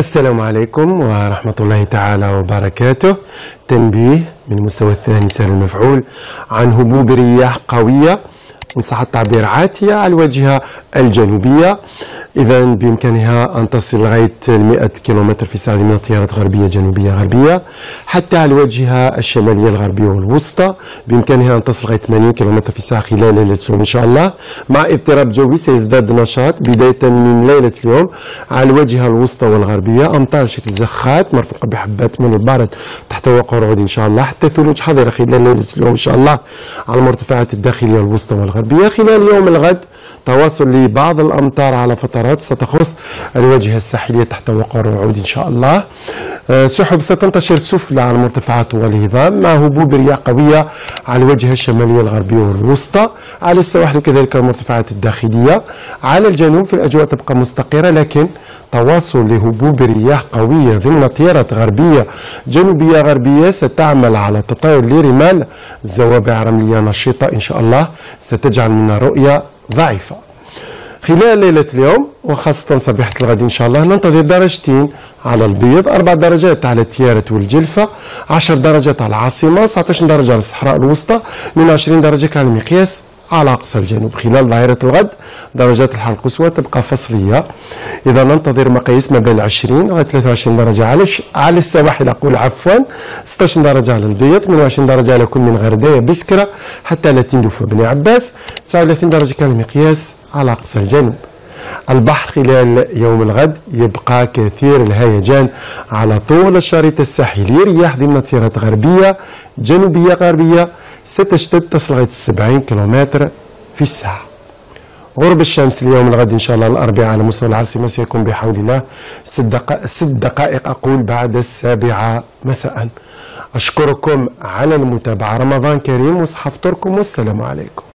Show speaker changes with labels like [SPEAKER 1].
[SPEAKER 1] السلام عليكم ورحمة الله تعالى وبركاته. تنبيه من المستوى الثاني سير المفعول عن هبوب رياح قوية إن صح التعبير عاتية على الواجهة الجنوبية. إذا بإمكانها أن تصل لغاية 100 كم في الساعة من التيارات غربية جنوبية غربية حتى على الواجهة الشمالية الغربية والوسطى. بإمكانها أن تصل لغاية 80 كم في الساعة خلال ليلة اليوم إن شاء الله. مع اضطراب جوي سيزداد نشاط بداية من ليلة اليوم على الواجهة الوسطى والغربية. أمطار شكل زخات مرفوقة بحبات من البارد تحت وقع رعود إن شاء الله حتى ثلوج حظيرة خلال ليلة اليوم إن شاء الله على المرتفعات الداخلية الوسطى والغربية. خلال يوم الغد. تواصل لبعض الأمطار على فترات ستخص الواجهة الساحلية تحت وقع الرعود إن شاء الله. سحب ستنتشر سفلى على المرتفعات والهضاب مع هبوب رياح قوية على الواجهة الشمالية الغربية والوسطى. على السواحل وكذلك المرتفعات الداخلية. على الجنوب في الأجواء تبقى مستقرة لكن تواصل لهبوب رياح قوية ضمن تيارات غربية. جنوبية غربية ستعمل على تطاير لرمال زوابع رملية نشيطة إن شاء الله. ستجعل من رؤية ضعيفة. خلال ليلة اليوم وخاصة صبيحة الغد إن شاء الله ننتظر درجتين على البيض أربع درجات على التيارة والجلفة 10 درجات على العاصمة 19 درجة على الصحراء الوسطى 22 درجة كان المقياس على أقصى الجنوب. خلال ظاهرة الغد درجات الحرارة القصوى تبقى فصلية. إذا ننتظر مقاييس ما بين 20 لغاية 23 درجة. على على السواحل أقول عفوا 16 درجة على البيض 28 درجة على كل من غردية بسكرة حتى 30 دوفة بني عباس. 39 درجة كان المقياس. على أقصى الجنوب. البحر خلال يوم الغد يبقى كثير الهيجان. على طول الشريط الساحلي رياح ضمن تيارات غربية جنوبية غربية. ستشتد تصل لغاية 70 كيلومتر في الساعة. غرب الشمس اليوم الغد إن شاء الله الأربعاء على مستوى العاصمة سيكون بحول الله. ست دقائق, ست دقائق أقول بعد السابعة مساء. أشكركم على المتابعة. رمضان كريم وصحة فطوركم والسلام عليكم.